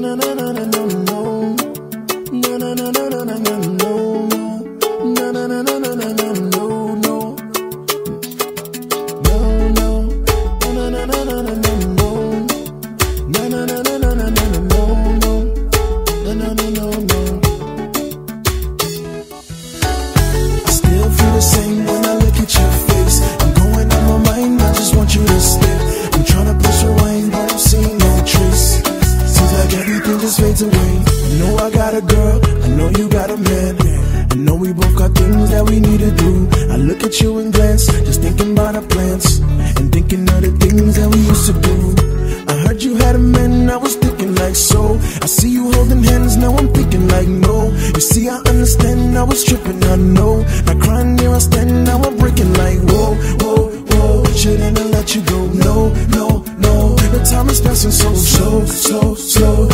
na na na na no. Na things that we need to do. I look at you and glance, just thinking about our plans. And thinking of the things that we used to do. I heard you had a man, I was thinking like so. I see you holding hands, now I'm thinking like no. You see, I understand, I was tripping, I know. Now crying near I stand, now I'm breaking like whoa, whoa, whoa. Shouldn't have let you go, no, no, no. The time is passing so slow, slow, slow.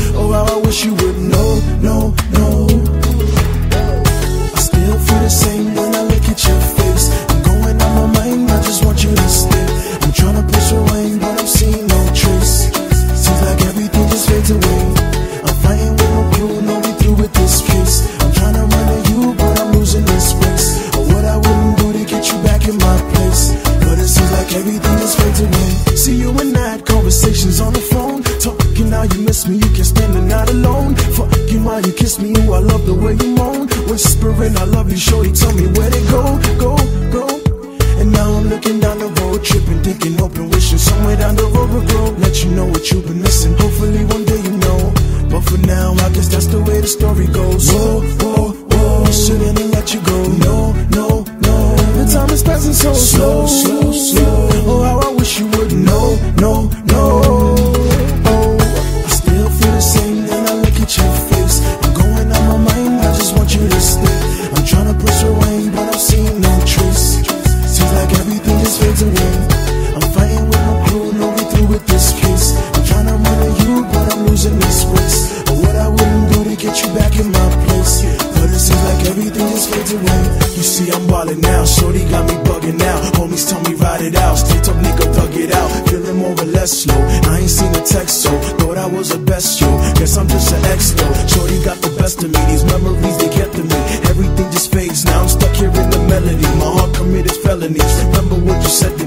Love you moan. Whispering, I love you, shorty, tell me where they go, go, go. And now I'm looking down the road, tripping, thinking, hoping, wishing somewhere down the road will grow. Let you know what you've been missing. Hopefully one day you know. But for now, I guess that's the way the story goes. Whoa, whoa, whoa. Shouldn't have let you go. No, no, no. The time is passing so slow, slow. See, I'm ballin' now, shorty got me buggin' out. Homies tell me ride it out, straight up nigga thug it out. Feeling more or less slow. I ain't seen a text, so thought I was the best, yo. Guess I'm just an ex, though. Shorty got the best of me, these memories they kept of me. Everything just fades, now I'm stuck here in the melody. My heart committed felonies. Remember what you said